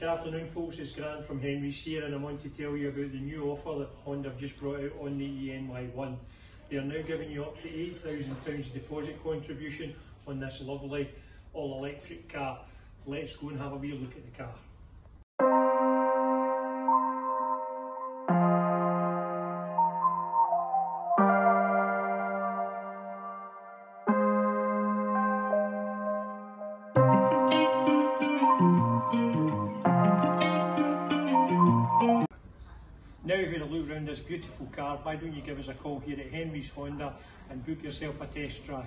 Good afternoon folks, it's Grant from Henry's here and I want to tell you about the new offer that Honda have just brought out on the ENY1. They are now giving you up to £8,000 deposit contribution on this lovely all electric car. Let's go and have a wee look at the car. Now you've had a look around this beautiful car, why don't you give us a call here at Henry's Honda and book yourself a test drive.